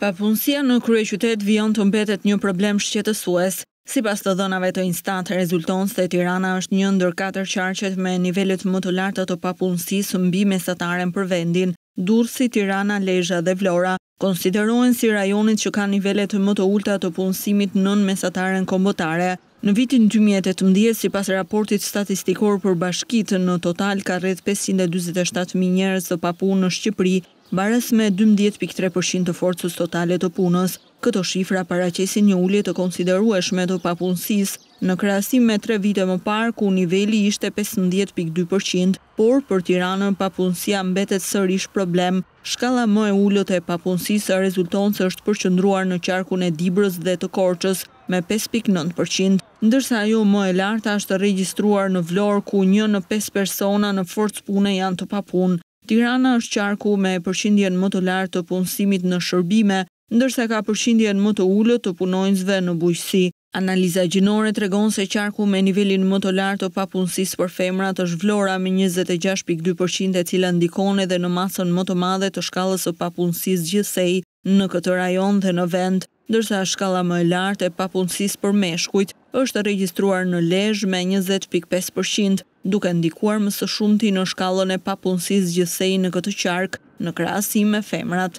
Papunësia në kryeqytet vijon të mbetet një problem shqetësues. Sipas të dhënave të Instat rezulton se Tirana është një ndër katër qarqet me nivelet më të larta të papunësisë mbi mesataren për vendin. Durrësi, Tirana, Lezha dhe Vlora konsiderohen si rajonet që kanë nivelet më të ulëta të punësimit nën mesataren kombëtare. Në vitin dy mijë e tetëmbëdhjetë, sipas raportit statistikor për bashkitë, në total ka rreth pesëqind e dyzet e shtatë mijë njerëz të papunë në Shqipëri, baras me dymbëdhjetë pikë tre për qind të forcës totale të punës. Këto shifra paraqesin një ulje të konsiderueshme të papunësisë, në krahasim me tre vite më parë, ku niveli ishte pesëmbëdhjetë pikë dy për qind. Por, për Tiranën, papunësia mbetet sërish problem. Shkalla më e ulët e papunësisë rezulton se është përqendruar në qarkun e Dibrës dhe të Korçës, me pesë pikë nëntë për qind, ndërsa ajo më e larta është regjistruar në Vlorë ku një në pesë persona në forcë pune janë të papunë. Tirana është qarku me përqindjen më të lartë të punësimit në shërbime, ndërsa ka përqindjen më të ulët të punonjësve në bujqësi. Analiza gjinore tregon se qarku me nivelin më të lartë të papunësisë për femrat është Vlora me njëzet e gjashtë pikë dy përqind e cila ndikon edhe në masën më të madhe të shkallës së papunësisë gjithsej në këtë rajon dhe në vend, ndërsa shkalla më e lartë e papunësisë për meshkujt është regjistruar në Lezhë me njëzet pikë pesë përqind, duke ndikuar më së shumti në shkallën e papunësisë gjithsej në këtë qark, në krahasim me femrat.